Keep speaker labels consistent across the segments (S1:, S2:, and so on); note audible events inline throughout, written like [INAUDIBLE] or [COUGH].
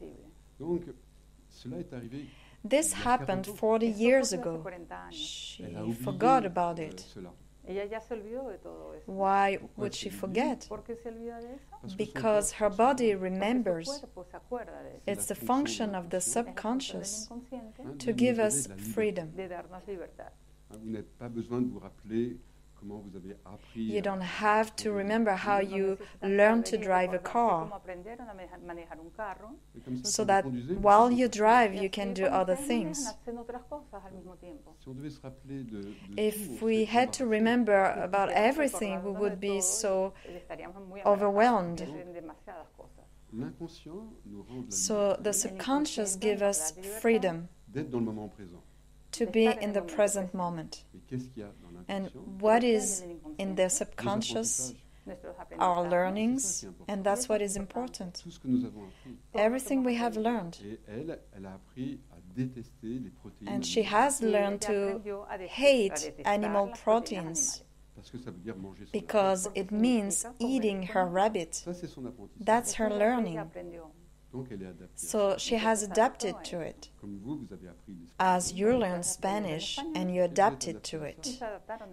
S1: imposible.
S2: Donc, cela est arrivé.
S1: This
S2: il y a 40
S1: happened 40 years ago. 40. She
S2: Elle a oublié,
S1: forgot about
S2: euh,
S1: it.
S2: cela.
S1: Ella ya se olvidó de todo eso. Why would she forget? ¿Por qué se olvida de eso?
S2: Parce que son
S1: Because her body. Ah, remembers. Porque su cuerpo se acuerda de eso.
S2: C'est
S1: It's the function of the
S2: l'inconscient.
S1: Es la función del
S2: Hein,
S1: subconscious
S2: de
S1: to give us
S2: de la liberté.
S1: freedom.
S2: Hein,
S1: de darnos libertad.
S2: Vous n'avez pas besoin de vous rappeler comment vous avez appris.
S1: You don't euh, have to remember how you
S2: necesitan
S1: learn to drive a car
S2: cómo aprendieron a manejar- manejar un carro. Et comme ça,
S1: so that
S2: vous conduisez, vous
S1: while you drive, you can do other things.
S2: hacen otras cosas al mismo tiempo. Si on devait se rappeler de, de
S1: If we had to remember about everything, we would be so overwhelmed.
S2: embarazados de demasiadas cosas. L'inconscient nous rend de la
S1: So the subconscious gives us freedom
S2: d'être dans le moment présent.
S1: to be in the present moment.
S2: Et qu'est-ce qu'il y a dans
S1: And what is in the subconscious? Our learnings, and that's what is important.
S2: Tout ce que nous avons appris.
S1: Everything we have learned.
S2: Et elle, elle a appris à détester les protéines.
S1: And she has learned to hate animal proteins
S2: Parce que ça veut dire manger son
S1: because it means eating her rabbit.
S2: Ça, c'est son apprentissage.
S1: That's her learning.
S2: Donc, elle est adaptée.
S1: So she has adapted to it.
S2: Comme vous, vous avez appris.
S1: As you learn Spanish and you adapted to it.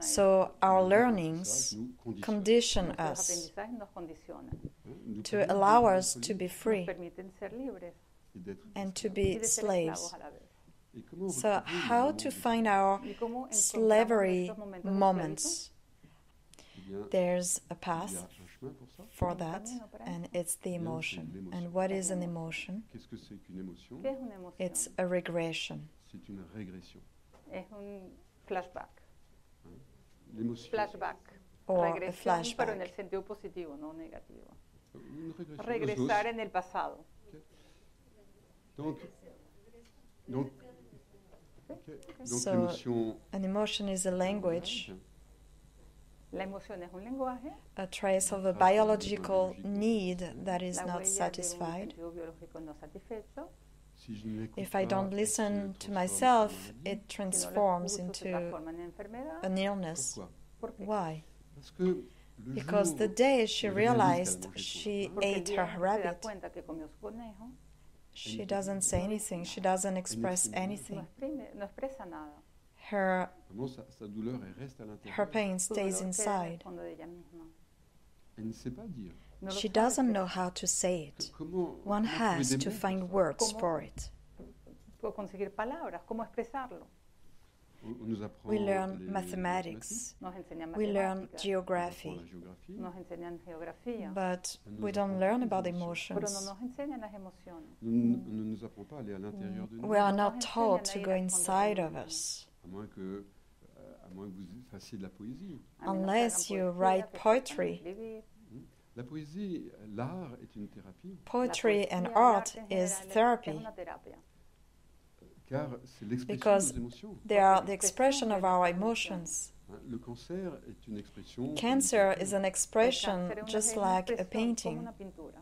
S1: So our learnings condition us to allow us to be free and to be slaves. So, how to find our slavery moments?
S2: Eh
S1: There's a path for that, and it's the emotion. And what is an emotion?
S2: Qu'est-ce que c'est qu'une émotion
S3: ¿Qué es una emoción?
S1: It's a regression.
S2: C'est une régression.
S3: Flashback.
S2: L'émotion.
S3: Flashback.
S1: Or a
S3: Regresión, pero en el
S1: flashback.
S3: sentido positivo, no negativo. Regresar en el pasado.
S2: Donc, donc, ok. donc
S1: So. An emotion is a language,
S3: La emoción es un lenguaje.
S1: A trace of a biological need that is not satisfied.
S3: de un sentido biológico no satisfecho.
S2: Si je ne l'écoute
S1: If I don't listen to myself, it
S3: Si no lo
S1: transforms into
S3: transforma en enfermedad.
S1: an illness.
S2: Pourquoi
S3: ¿Por qué?
S1: Why?
S2: Parce que le
S1: Because the day she
S2: où elle réalise qu'elle a
S1: realized she
S2: lapin,
S3: Porque el
S1: ate her
S3: en que se da
S1: rabbit,
S3: cuenta que comió su conejo,
S1: she doesn't say anything. She doesn't express anything. Her
S2: vraiment, sa, sa douleur, elle reste à
S1: her pain stays
S3: dolor queda en el
S1: inside.
S3: fondo de ella misma.
S2: Elle ne sait pas dire.
S1: She doesn't know how to say it.
S2: Comment
S1: One has to find
S2: ça
S1: words for it.
S3: Puedo conseguir palabras, cómo expresarlo.
S2: On, on nous apprend
S1: We learn mathematics. We learn
S3: matemáticas,
S2: on apprend
S1: geography.
S2: la géographie.
S3: nos enseñan geografía,
S1: But we don't learn about emotions.
S3: pero no nos enseñan las emociones.
S2: On ne on ne nous apprend pas à aller à l'intérieur de nous,
S1: We are not
S3: nos
S1: taught to go inside of
S3: nosotros.
S1: us
S2: à moins que, euh, à moins que vous fassiez de la poésie.
S3: A menos que
S1: unless you write poetry.
S3: Hmm?
S2: La poésie, l'art est une thérapie,
S1: Poetry and art is therapy
S3: Es una terapia.
S2: Euh, car c'est l'expression
S1: Because
S2: des émotions.
S1: they are the expression of our emotions.
S2: Le cancer est une expression.
S1: Cancer is an expression
S3: cáncer es una-
S1: just like a painting.
S3: una pintura.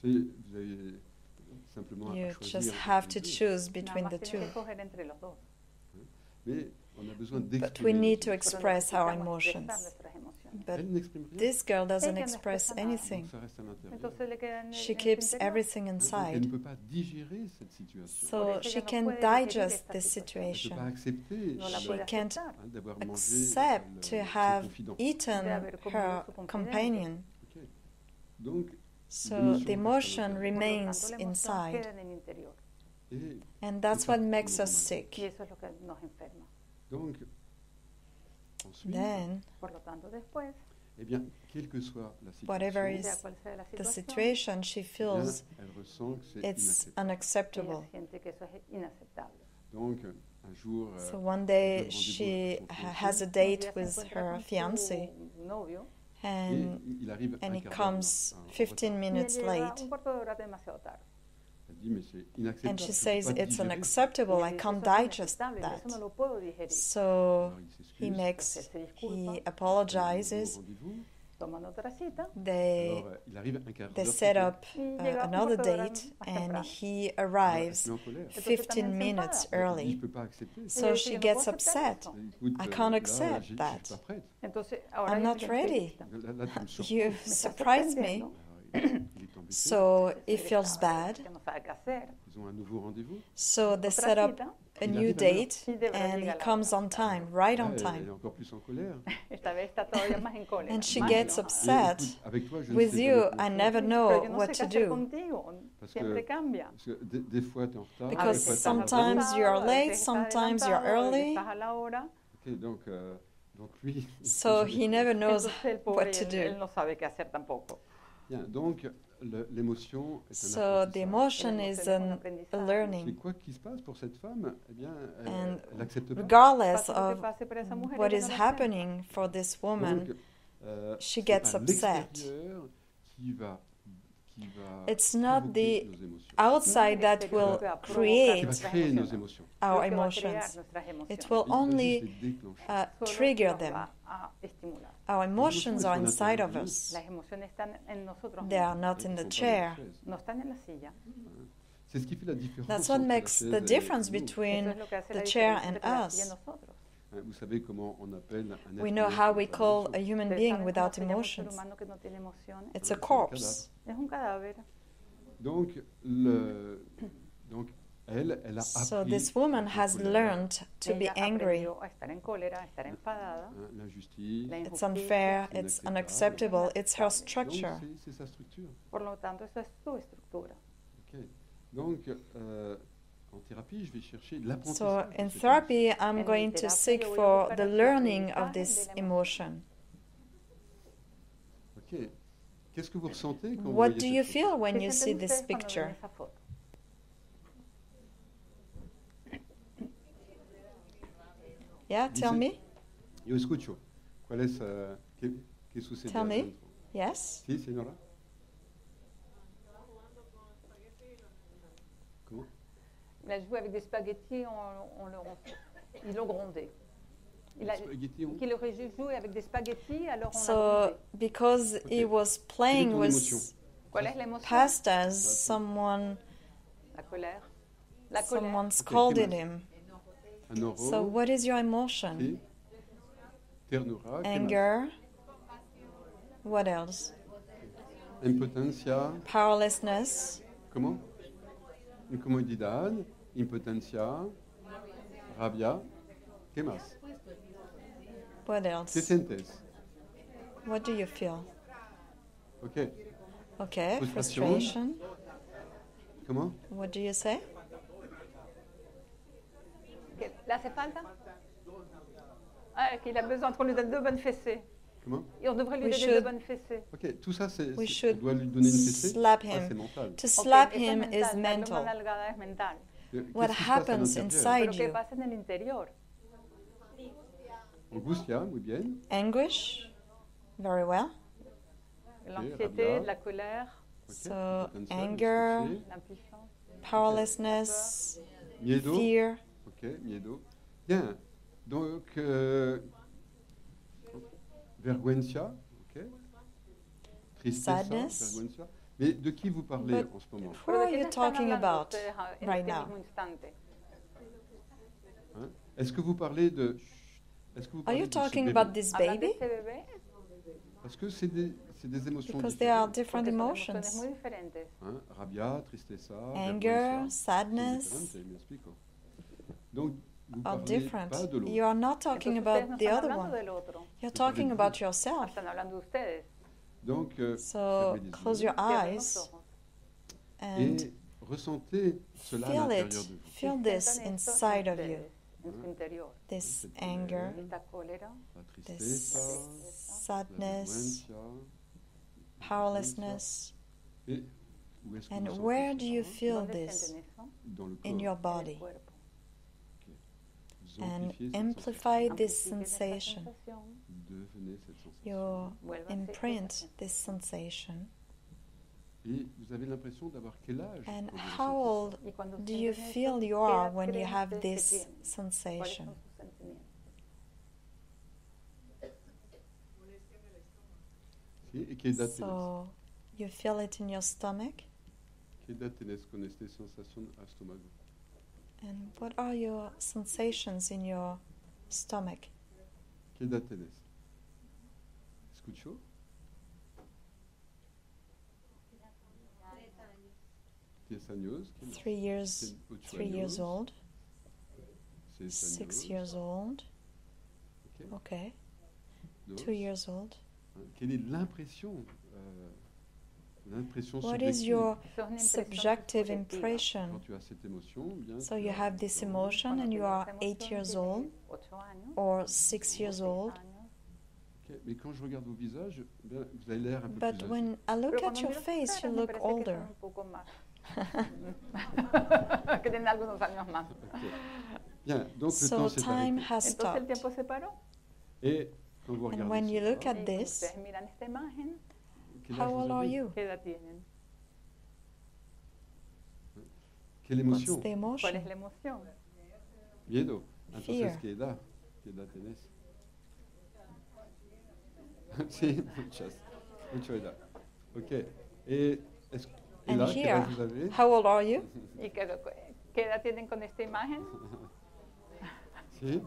S2: C'est- Vous avez simplement à
S1: You just have to choose
S3: Nada
S1: between
S3: más
S1: the
S3: tienes
S1: two. But we need to
S2: nos émotions.
S3: Pero
S1: express our emotions. But
S2: Elle n'exprime rien.
S1: this girl doesn't express anything.
S2: Donc ça reste à l'intérieur.
S3: Entonces le queda en el,
S1: She keeps everything
S2: Hein, donc Elle
S1: inside.
S2: ne peut pas digérer cette situation.
S1: So she
S3: can't
S1: digest this
S3: situación.
S2: Elle ne peut
S1: situation.
S2: pas accepter
S3: No la
S1: She can't
S3: aceptar.
S2: hein, d'avoir mangé
S1: euh,
S2: Accept
S1: to have eaten
S3: De haber comido
S1: her companion. So the emotion
S2: reste à
S3: Por lo
S1: remains
S3: tanto, la emoción
S1: inside. And that's what makes us sick.
S3: eso es lo que nos enferma.
S2: donc, ensuite,
S1: Then,
S3: Por lo tanto, después,
S2: eh bien, quelle que soit la
S1: Whatever
S2: eh
S1: is
S3: sea cual sea la
S1: the situation she feels
S2: elle ressent que c'est
S1: it's unacceptable.
S3: ella siente que eso es inaceptable.
S2: Donc, un jour, euh,
S1: So one day she
S2: avec son
S1: ha-
S2: fiancé,
S1: has a date with her fiancé and and he comes
S2: en- en
S1: 15
S2: retard.
S3: y él
S1: minutes late and she says it's unacceptable. I can't digest that.
S3: Eso no lo puedo digerir.
S1: So he makes he apologizes.
S2: rendez-vous.
S3: toman otra cita
S1: They
S2: Alors, il arrive un quart
S1: they set up uh, another
S3: cuarto de hora
S1: date and he arrives
S2: se met en colère.
S3: Entonces
S1: 15 minutes
S3: enfada.
S2: Elle dit, je
S1: early.
S2: peux pas accepter.
S1: So she gets upset. I
S2: euh,
S1: can't accept that.
S2: Je suis pas prête.
S3: Entonces, ahora
S1: I'm not ready.
S3: "Lista".
S2: Là, là, tu me [LAUGHS] surprends.
S1: You [LAUGHS]
S3: Me estás
S1: surprise me.
S3: Sorprendiendo.
S2: Alors, il, il est embêté. embêtés.
S1: So
S3: it
S1: feels bad.
S3: Que no sabe qué hacer.
S2: Ils ont un nouveau rendez-vous.
S1: So they set up a new
S2: arrive à l'heure.
S1: date and he
S3: llegar a la
S1: comes on time, right on
S2: elle, elle est
S1: time.
S2: encore plus en colère. [LAUGHS]
S3: esta vez está todavía más en cólera.
S1: And she gets upset.
S2: Et écoute, avec toi, je ne
S1: With you, I never know what to do
S3: contigo.
S2: Parce
S3: Siempre
S2: que-
S3: cambia.
S2: Parce que des, des fois, tu es en retard. des
S1: because
S2: fois, t'es en
S1: sometimes you're late, sometimes you're
S3: adelantado, a veces
S1: early.
S3: Estás a la hora.
S2: Ok, donc, euh, donc lui. il
S1: So [LAUGHS] he never knows
S3: Entonces el pobre,
S1: what to
S3: él, él
S1: do.
S3: No sabe qué hacer tampoco.
S2: faire. Bien, donc le- l'émotion est un
S1: So the emotion is
S3: emoción es un
S1: an, a learning.
S2: quoi qu'il se passe pour cette femme, eh bien, elle
S1: And
S2: elle accepte pas.
S1: Regardless
S3: Pase lo que
S1: of
S3: pase por esa mujer,
S1: what
S3: ella
S1: is
S3: no lo acepta.
S1: happening for this woman,
S2: euh,
S1: she gets upset. It's not the outside that will create
S2: créer nos émotions.
S1: our
S3: Lo que va a crear
S1: emotions. It will only
S2: juste les déclencher.
S1: uh, trigger them.
S3: va a estimular.
S1: Our emotions are inside of us.
S3: Las emociones están en nosotros
S1: They are not in the
S2: sont pas dans la
S1: chair.
S2: chaise.
S3: No están en la silla.
S2: C'est ce qui fait la différence.
S1: That's what makes the difference between
S3: es lo que hace
S1: the chair and
S3: entre la silla y
S1: us.
S3: Nosotros.
S2: Hein, Vous savez comment on appelle un être
S1: We know how we call a human being without
S3: cómo se llama un ser
S1: emotions.
S3: humano que no tiene emociones.
S1: It's a corpse.
S3: Es un cadáver.
S2: Donc, le, donc elle, elle a
S1: So this woman has learned to be angry.
S3: aprendió a estar en cólera, a estar enfadada.
S2: hein, l'injustice.
S1: It's unfair, it's unacceptable, it's her
S2: Donc,
S1: structure.
S2: c'est- c'est sa structure.
S3: Por lo tanto, esa es su estructura.
S2: Ok. Donc, euh,
S1: So
S2: l'apprentissage. de
S1: in therapy, I'm going to seek
S3: yo voy a
S1: for the learning of this
S3: de la emoción.
S1: emotion.
S2: Ok. Qu'est-ce que vous ressentez quand vous
S1: What
S2: voyez
S1: do you feel when you see this
S3: ustedes cuando ven
S1: picture? Yeah, tell me.
S2: Yo escucho. ¿Cuál es, eh, qué, qué
S1: Tell me.
S2: adentro?
S1: Yes?
S3: Il a joué avec des spaghettis, on, on le- on- ils l'ont grondé. Il a,
S2: on-
S3: qu'il aurait joué avec des spaghettis, alors on l'a
S1: So,
S3: grondé.
S1: because he was playing with
S3: ¿Cuál es
S1: pastas, someone
S3: La colère. La colère.
S1: someone scolded
S2: ¿qué
S1: him.
S2: Un.
S1: So, what is your emotion?
S2: Ternura. ¿qué más?
S1: Anger. What else?
S2: Impotencia.
S1: Powerlessness.
S2: ¿Cómo? Incomodidad. Impotencia. Rabia. ¿Qué más?
S1: What
S2: ¿Qué
S1: else?
S2: sientes?
S1: What do you feel?
S2: Ok.
S1: Okay,
S2: Frustration.
S1: frustration.
S2: ¿Cómo?
S1: What do you say?
S3: ¿Qué- ¿Le hace falta? Ah, qu'il a besoin qu'on lui donne deux bonnes fessées.
S2: Comment
S3: Et on devrait lui
S1: We
S3: donner
S1: should-
S3: deux bonnes fessées.
S2: Ok, tout ça, c'est.
S1: We should
S2: On doit lui donner une fessée.
S1: slap
S2: Ça,
S1: him.
S2: c'est mental.
S1: To slap him
S3: mental,
S1: is mental.
S3: mental.
S2: Euh,
S1: What
S2: qu'est-ce qui se passe à
S1: happens
S2: l'intérieur
S1: inside
S3: Pero ¿qué
S1: you?
S2: Angustia, muy bien.
S1: Anguish. Very well.
S3: L'anxiété, la colère,
S1: So, anger. Powerlessness.
S2: Miedo.
S1: Fear.
S2: Ok, miedo. Bien. Donc, euh, vergüenza. Ok. Tristeza.
S1: Sadness.
S2: Vergüenza. Mais de qui vous parlez
S1: But
S2: en ce moment
S1: Who are you talking about?
S3: ustedes a- en
S1: right now?
S2: hein Est-ce que vous parlez de. Est-ce que vous
S1: Are
S2: parlez
S1: you
S2: de ce
S1: talking
S2: bébé
S1: about this baby?
S2: Parce que c'est des, c'est des émotions
S1: Because there are different
S3: Porque son emociones
S1: emotions.
S2: Hein, rabia, tristeza,
S1: Anger,
S2: vergüenza.
S1: Sadness
S2: diferentes, me explico. Donc, vous
S1: are different.
S2: pas de l'autre.
S1: You are not talking
S3: Entonces
S1: about the other one. You're talking about yourself.
S3: están hablando de ustedes.
S2: Donc, euh,
S1: So close your eyes and
S2: et ressentez cela à
S1: feel it. Feel this
S3: sientan esto en
S1: inside of you.
S3: ustedes, En su interior.
S1: This anger,
S2: colère,
S3: Esta cólera,
S2: la
S1: this sadness, powerlessness.
S2: Et où est-ce que
S1: And where do you feel this?
S3: sienten eso?
S2: Dans le
S1: in your body?
S3: Cuerpo.
S2: Vous
S1: And amplify this sensation.
S3: sensación,
S2: Devenez cette sensation.
S1: You imprint this sensation.
S2: Et vous avez l'impression d'avoir quel âge
S1: And how old do you feel you are when you have this
S3: tienen? ¿Cuáles
S1: sensation?
S3: son sus sentimientos?
S2: ça Et quelle date tenés
S1: So you feel it in your stomach. And what are your sensations in your stomach?
S2: Quelle date tenés ¿Escucho? qui est sagnose, qui est-
S1: three years, three years old, six years old,
S2: ok.
S1: okay, two years old.
S2: Quelle est l'impression euh,
S1: What is your
S3: Eso es una impresión
S1: subjective impression?
S2: tu as cette émotion, bien,
S1: So you have this emotion and you are eight years old or six years old.
S3: años.
S2: ok, Mais quand je regarde vos visages, bien, vous avez l'air un peu
S1: But when I look at your face, you look
S3: parece que son
S1: older.
S3: un poco más. [LAUGHS] [LAUGHS] que tienen algunos años más.
S2: Ok. Bien, donc le
S1: So time has stopped.
S3: tiempo se paró.
S2: Et quand vous
S1: And when you look at this, how old are you?
S3: ¿qué edad tienen?
S2: Quelle
S1: What's
S2: émotion
S1: the
S3: ¿Cuál es
S1: emotion?
S3: la emoción?
S2: Miedo. Entonces,
S1: Fear.
S2: ¿qué edad? ¿Qué edad tenés? [LAUGHS] sí, muchas. Mucho edad. Ok.
S1: And here,
S2: vous avez
S1: how old are you?
S3: ¿Y qué, qué edad tienen con esta imagen? [LAUGHS]
S2: Si [LAUGHS]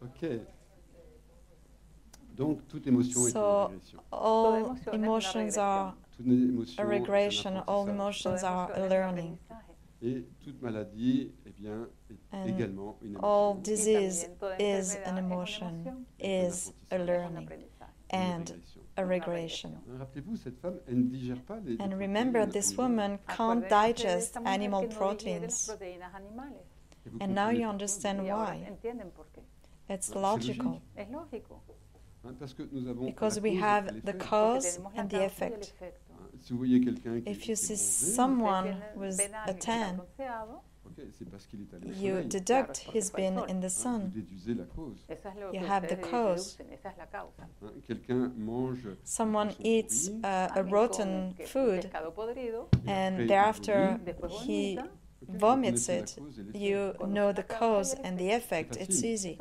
S2: Ok. Donc, toute émotion est
S1: So,
S2: une.
S1: All
S3: emoción es una
S1: emotions are a regression, all emotions are a learning.
S2: Et toute maladie, eh bien, est
S1: And
S2: également une
S1: all disease is an emotion, is a learning, and a regression.
S2: Hein, Rappelez-vous, cette femme, elle ne digère pas les. les
S1: And remember, this woman can't digest animal
S3: que no digiere las
S1: proteins.
S3: proteínas animales.
S2: Et vous
S1: And now you understand why.
S3: entienden por.
S1: It's logical because we have the cause and the
S3: causa y el
S1: effect.
S2: Si vous voyez quelqu'un qui,
S1: If you see
S2: bronzé,
S1: someone with
S3: a
S1: a
S3: alguien que está
S1: tan,
S3: bronceado,
S2: ok, c'est parce qu'il est allé au
S1: you deduct
S3: Claro, porque
S1: he's
S3: fue el
S1: been in the sun.
S2: Vous déduisez la cause.
S3: Eso es lo
S1: You have the cause.
S3: deducen, esa es la causa.
S2: Hein, Quelqu'un mange
S1: Someone eats uh, a rotten food
S3: pescado podrido,
S2: et
S1: and thereafter he
S3: vomita.
S2: Ok, vous
S1: vomits it.
S2: cause et l'effet.
S1: You know the cause and the effect. It's easy.